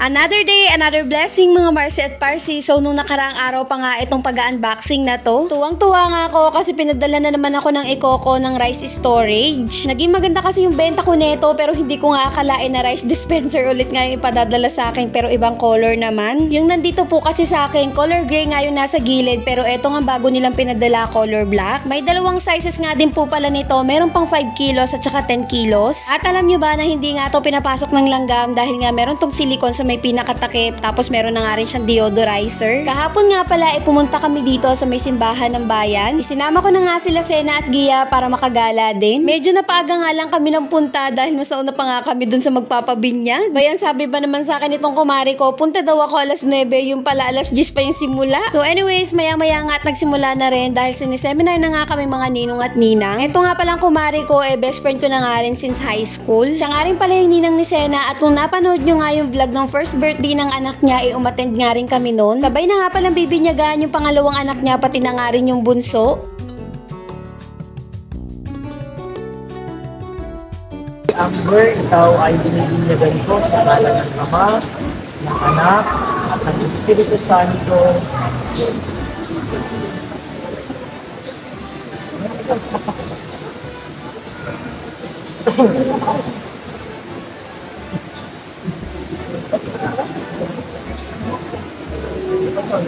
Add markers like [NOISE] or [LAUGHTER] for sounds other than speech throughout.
Another day, another blessing mga Marcy at Parsi. So nung nakaraang araw pa nga itong pag-unboxing na to, tuwang-tuwa nga ako kasi pinadala na naman ako ng ikoko ng rice storage. Naging maganda kasi yung benta ko neto pero hindi ko nga akalain na rice [LAUGHS] dispenser ulit nga yung ipadadala sa akin pero ibang color naman. Yung nandito po kasi sa akin, color gray nga yung nasa gilid pero eto nga bago nilang pinadala color black. May dalawang sizes nga din po pala nito. Meron pang 5 kilos at saka 10 kilos. At alam nyo ba na hindi nga to pinapasok ng langgam dahil nga meron tong silicone sa may pinakatakip tapos meron na nga rin siyang deodorizer. Kahapon nga pala ay pumunta kami dito sa may simbahan ng bayan. Isinama ko na nga sila Sena at Gia para makagala din. Medyo napaaga nga lang kami ng punta dahil mas nauna pa nga kami dun sa magpapabinyag. Bayan sabi ba naman sa akin itong kumari ko, punta daw ako alas 9, yung pala alas 10 pa yung simula. So anyways, maya maya nga at nagsimula na rin dahil siniseminar na nga kami mga ninong at ninang. Ito nga palang kumari ko, eh best friend ko na nga rin since high school. Siya nga rin pala yung ninang ni Sena at kung napanood nyo nga yung vlog ng first birthday ng anak niya, eh umattend nga rin kami noon. Sabay na nga palang bibinyagaan yung pangalawang anak niya, pati na nga rin yung bunso. Amber, ikaw ay binibinyagan ko sa ngalan ng Ama, ng Anak, at ng Espiritu Santo. Shantia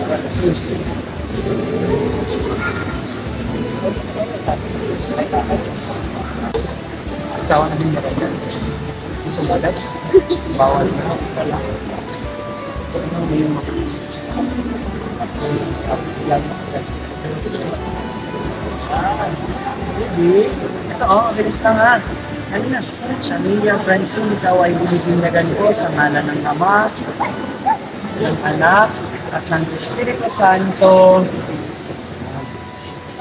Francis. Ikaw ang binyagan niya. Gusto mo agad? Bawal na sa lang. Ano mo yung mga Ah, hindi. Ito, oh, bilis lang ha. Ano na? Shania Francine, ikaw ay binibinyagan ko sa ngalan ng Ama, ng Anak, at ng Espiritu Santo.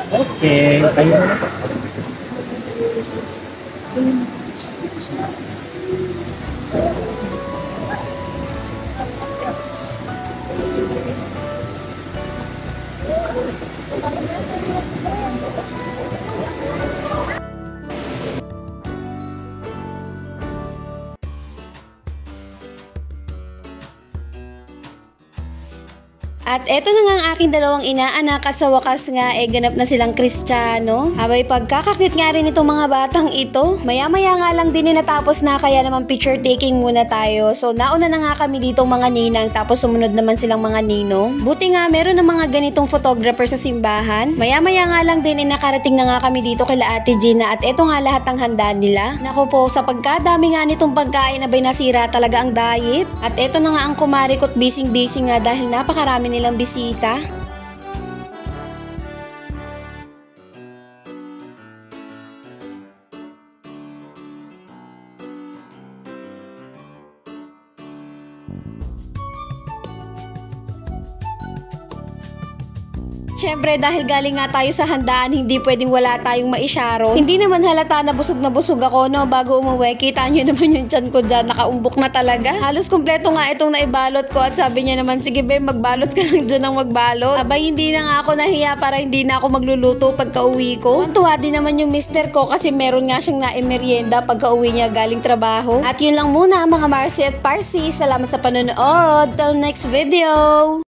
Okay, kayo na. At eto na nga ang aking dalawang inaanak at sa wakas nga eh ganap na silang kristyano. Abay pagkakakit nga rin itong mga batang ito. Maya maya nga lang din natapos na kaya naman picture taking muna tayo. So nauna na nga kami dito mga ninang tapos sumunod naman silang mga ninong. Buti nga meron ng mga ganitong photographer sa simbahan. Maya maya nga lang din eh nakarating na nga kami dito kila Ate Gina at eto nga lahat ng handa nila. Nako po sa pagkadami nga nitong pagkain abay nasira talaga ang diet. At eto na nga ang kumari ko't busy busy nga dahil napakarami nilang bisita. Siyempre dahil galing nga tayo sa handaan, hindi pwedeng wala tayong maisyaro. Hindi naman halata na busog na busog ako no bago umuwi. Kita nyo [LAUGHS] naman yung tiyan ko dyan, nakaumbok na talaga. Halos kumpleto nga itong naibalot ko at sabi niya naman, sige be, magbalot ka [LAUGHS] lang dyan ng magbalot. Abay, hindi na nga ako nahiya para hindi na ako magluluto pagka uwi ko. Tuwa din naman yung mister ko kasi meron nga siyang naimerienda pagka uwi niya galing trabaho. At yun lang muna mga Marcy at Parsi. Salamat sa panonood. Till next video!